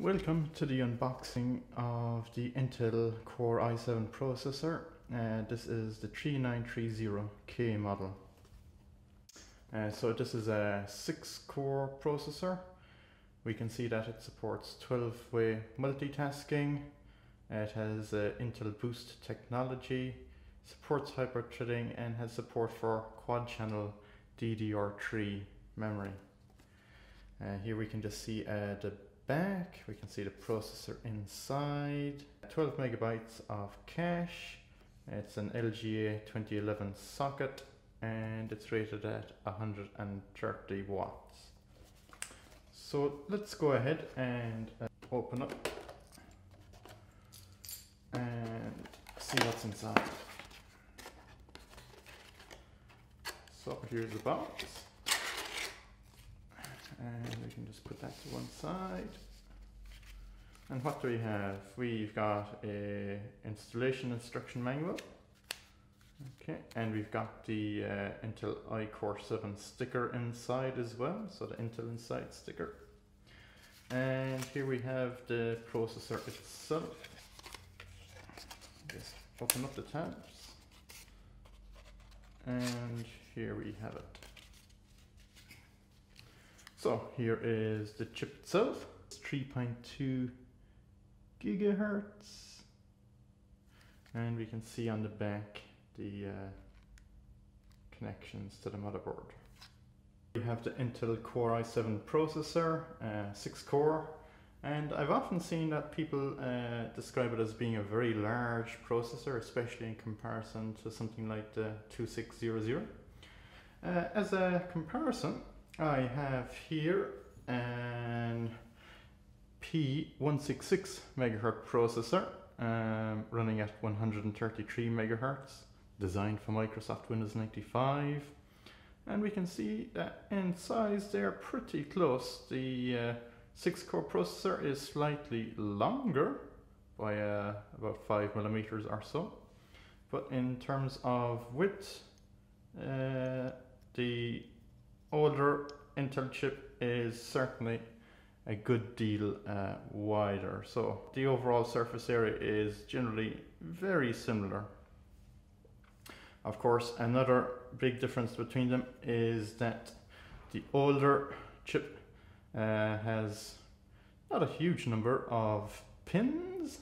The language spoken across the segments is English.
Welcome to the unboxing of the Intel Core i7 processor. Uh, this is the 3930K model. Uh, so this is a 6 core processor. We can see that it supports 12 way multitasking. It has uh, Intel Boost technology, supports hyper-threading and has support for quad channel DDR3 memory. Uh, here we can just see uh, the back. We can see the processor inside. 12 megabytes of cache. It's an LGA 2011 socket and it's rated at 130 watts. So let's go ahead and uh, open up and see what's inside. So here's the box can just put that to one side. And what do we have? We've got a installation instruction manual. Okay, and we've got the uh, Intel iCore 7 sticker inside as well, so the Intel Inside sticker. And here we have the processor itself. Just open up the tabs. And here we have it. So here is the chip itself. It's 3.2 gigahertz. And we can see on the back the uh, connections to the motherboard. We have the Intel Core i7 processor, uh, 6 core, and I've often seen that people uh, describe it as being a very large processor, especially in comparison to something like the 2600. Uh, as a comparison, I have here an P166 megahertz processor um, running at 133 megahertz, designed for Microsoft Windows 95. And we can see that in size they're pretty close. The uh, 6 core processor is slightly longer by uh, about 5 millimeters or so. But in terms of width, uh, the older Intel chip is certainly a good deal uh, wider. So the overall surface area is generally very similar. Of course, another big difference between them is that the older chip uh, has not a huge number of pins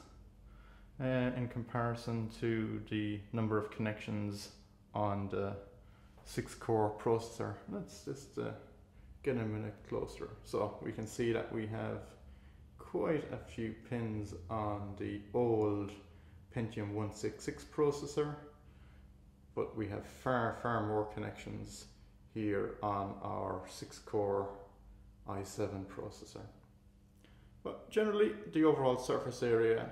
uh, in comparison to the number of connections on the 6 core processor. Let's just uh, get a minute closer. So we can see that we have quite a few pins on the old Pentium 166 processor, but we have far, far more connections here on our 6 core i7 processor. But generally the overall surface area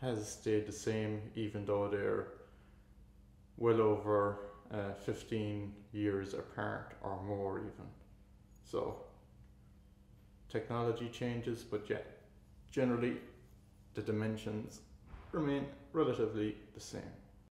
has stayed the same even though they're well over uh, 15 years apart or more even. So technology changes, but yet generally the dimensions remain relatively the same.